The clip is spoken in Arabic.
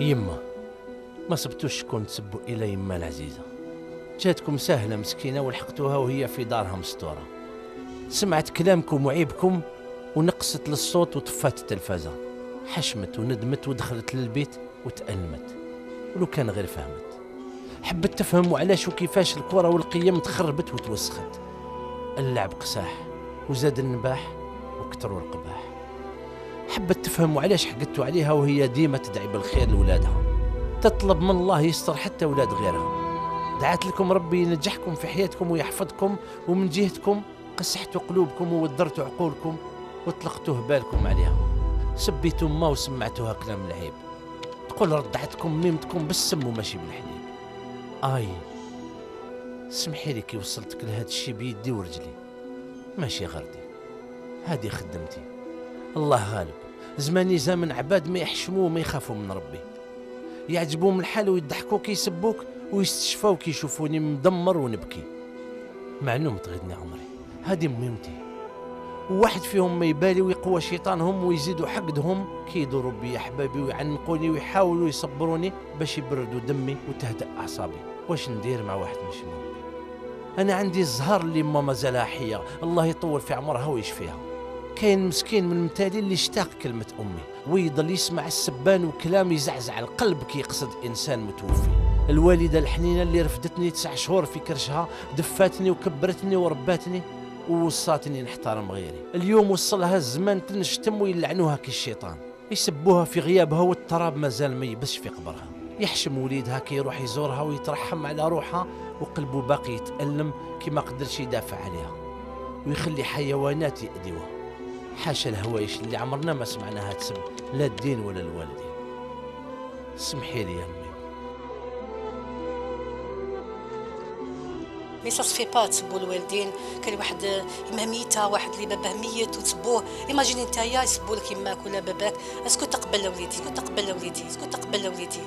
يما ما صبتوش شكون تسبوا إلى يما العزيزة. جاتكم سهلة مسكينة ولحقتوها وهي في دارها مستورة سمعت كلامكم وعيبكم ونقصت للصوت وطفات التلفازة. حشمت وندمت ودخلت للبيت وتألمت. ولو كان غير فهمت. حبت تفهم علاش وكيفاش الكرة والقيم تخربت وتوسخت. اللعب قساح وزاد النباح وكتروا القباح. حبت تفهم علاش حقدتوا عليها وهي ديما تدعي بالخير لولادها. تطلب من الله يستر حتى ولاد غيرها. دعات لكم ربي ينجحكم في حياتكم ويحفظكم ومن جهتكم قسحتوا قلوبكم وودرتوا عقولكم وطلقتوه بالكم عليها. سبيتوا ما وسمعتوها كلام العيب. تقول ردعتكم ميمتكم بالسم وماشي بالحليب. آي سمحي لي كي وصلتك لهذا الشي بيدي ورجلي. ماشي غردي. هذه خدمتي. الله غالب. زماني زمن عباد ما يحشموا وما يخافوا من ربي. يعجبوهم الحال ويضحكوك يسبوك ويستشفاو كي يشوفوني مدمر ونبكي. معلوم تغيدني عمري. هذه مهمتي. وواحد فيهم ما يبالي ويقوى شيطانهم ويزيدوا حقدهم كي يدوروا بي يا حبابي ويعنقوني ويحاولوا يصبروني باش يبردوا دمي وتهدأ أعصابي. واش ندير مع واحد مش مهم أنا عندي الزهر اللي ما مازالها حية الله يطول في عمرها ويشفيها. كاين مسكين من متالي اللي اشتاق كلمة أمي ويضل يسمع السبان وكلام يزعزع القلب كي يقصد إنسان متوفي. الوالدة الحنينة اللي رفدتني تسع شهور في كرشها دفاتني وكبرتني ورباتني ووصاتني نحترم غيري. اليوم وصلها الزمان تنشتم ويلعنوها كالشيطان. يسبوها في غيابها والتراب مازال ما يبش في قبرها. يحشم وليدها كي يروح يزورها ويترحم على روحها وقلبه باقي يتألم كي ما قدرش يدافع عليها. ويخلي حيوانات يأذيوها. حاشا الهوايش اللي عمرنا ما سمعناها تسب لا الدين ولا الوالدين. سمحي لي يا أمي. mais ça se fait pas تسبوا الوالدين؟ كان واحد يما ميته واحد اللي باباه ميت وتسبوه. imaginez نتايا يسبوا لك يماك ولا باباك. أسكو تقبل وليدي أسكو تقبل وليدي أسكو تقبل وليدي